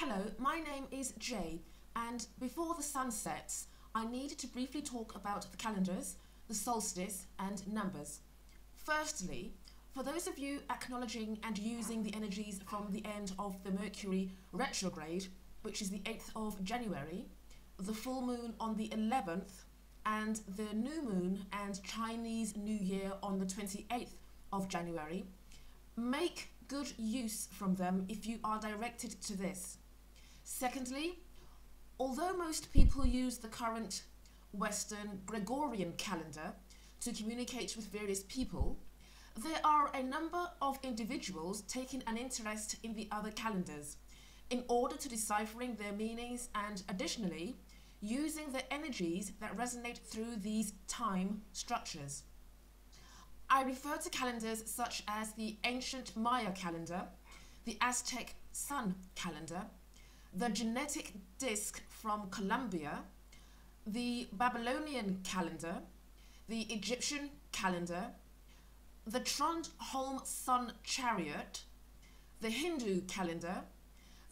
Hello, my name is Jay, and before the sun sets, I need to briefly talk about the calendars, the solstice, and numbers. Firstly, for those of you acknowledging and using the energies from the end of the Mercury retrograde, which is the 8th of January, the full moon on the 11th, and the new moon and Chinese New Year on the 28th of January, make good use from them if you are directed to this. Secondly, although most people use the current Western Gregorian calendar to communicate with various people, there are a number of individuals taking an interest in the other calendars in order to deciphering their meanings and additionally using the energies that resonate through these time structures. I refer to calendars such as the ancient Maya calendar, the Aztec sun calendar, the genetic disc from Columbia, the Babylonian calendar, the Egyptian calendar, the Trundholm sun chariot, the Hindu calendar,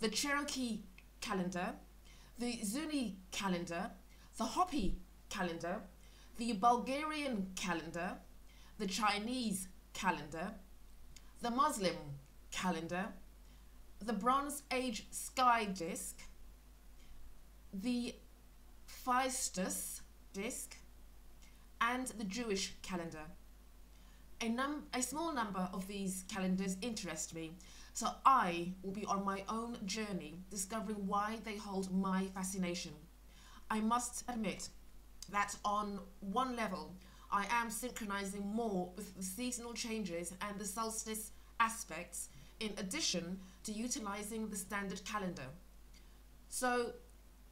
the Cherokee calendar, the Zuni calendar, the Hopi calendar, the Bulgarian calendar, the Chinese calendar, the Muslim calendar, the Bronze Age sky disk, the Phaistos disk, and the Jewish calendar. A, num- a small number of these calendars interest me, so I will be on my own journey discovering why they hold my fascination. I must admit that on one level, I am synchronizing more with the seasonal changes and the solstice aspects in addition to utilizing the standard calendar. So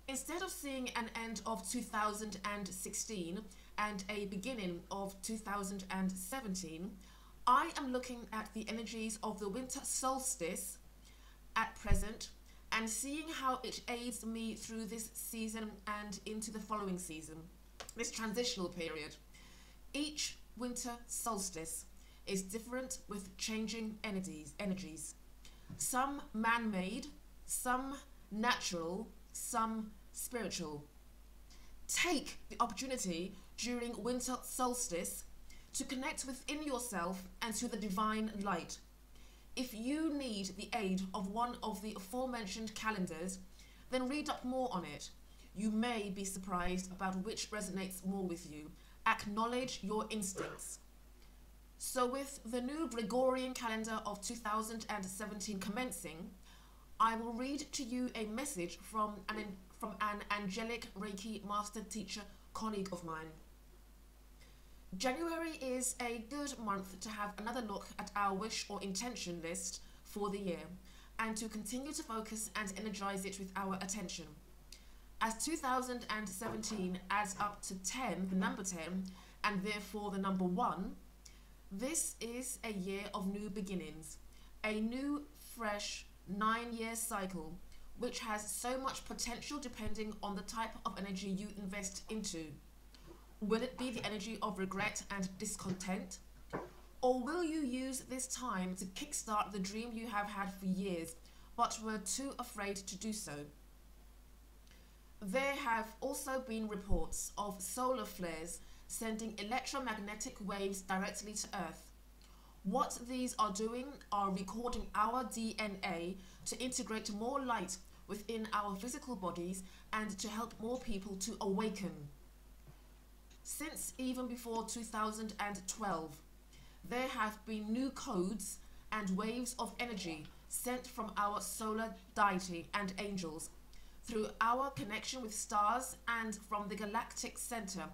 instead of seeing an end of 2016 and a beginning of 2017, I am looking at the energies of the winter solstice at present and seeing how it aids me through this season and into the following season, this transitional period. Each winter solstice is different with changing energies, energies. Some man-made, some natural, some spiritual. Take the opportunity during winter solstice to connect within yourself and to the divine light. If you need the aid of one of the aforementioned calendars, then read up more on it. You may be surprised about which resonates more with you. Acknowledge your instincts. So, with the new Gregorian calendar of 2017 commencing, I will read to you a message from an, from an angelic Reiki master teacher colleague of mine. January is a good month to have another look at our wish or intention list for the year and to continue to focus and energize it with our attention. As 2017 adds up to 10, the number 10, and therefore the number 1, this is a year of new beginnings, a new, fresh, nine year cycle, which has so much potential depending on the type of energy you invest into. Will it be the energy of regret and discontent? Or will you use this time to kickstart the dream you have had for years, but were too afraid to do so? There have also been reports of solar flares sending electromagnetic waves directly to Earth. What these are doing are recording our DNA to integrate more light within our physical bodies and to help more people to awaken. Since even before 2012, there have been new codes and waves of energy sent from our solar deity and angels through our connection with stars and from the galactic center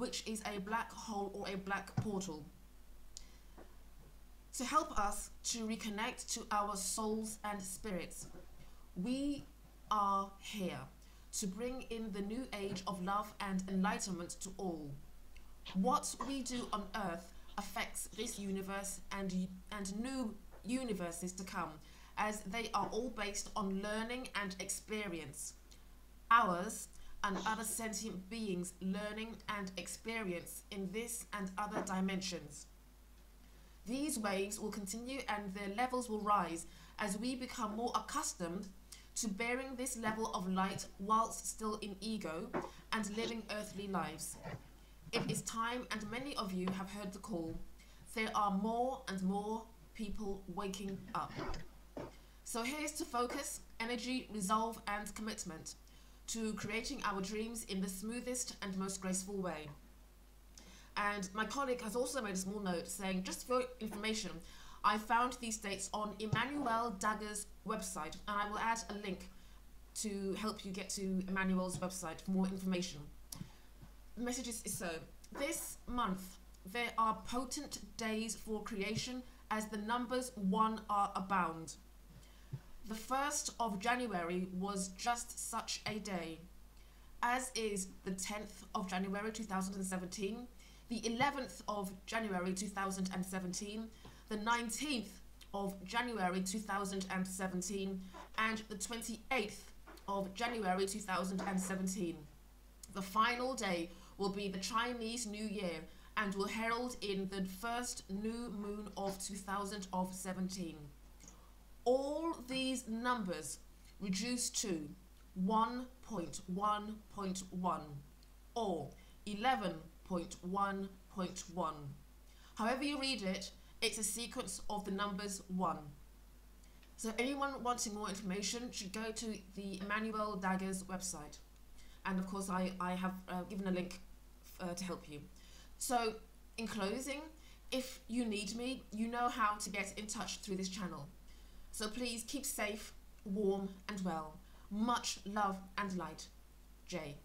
which is a black hole or a black portal. To help us to reconnect to our souls and spirits, we are here to bring in the new age of love and enlightenment to all. What we do on earth affects this universe and, and new universes to come, as they are all based on learning and experience. Ours and other sentient beings learning and experience in this and other dimensions. These waves will continue and their levels will rise as we become more accustomed to bearing this level of light whilst still in ego and living earthly lives. It is time, and many of you have heard the call. There are more and more people waking up. So here's to focus, energy, resolve, and commitment to creating our dreams in the smoothest and most graceful way. And my colleague has also made a small note saying, just for information, I found these dates on Emmanuel Dagher's website, and I will add a link to help you get to Emmanuel's website for more information. The message is so. This month, there are potent days for creation as the numbers one are abound. The 1st of January was just such a day, as is the 10th of January 2017, the 11th of January 2017, the 19th of January 2017 and the 28th of January 2017. The final day will be the Chinese New Year and will herald in the first new moon of 2017. All these numbers reduce to 1.1.1 or 11.1.1. However you read it, it's a sequence of the numbers 1. So anyone wanting more information should go to the Emmanuel Daghers website. And of course, I, I have uh, given a link uh, to help you. So in closing, if you need me, you know how to get in touch through this channel. So please keep safe, warm and well. Much love and light. Jay.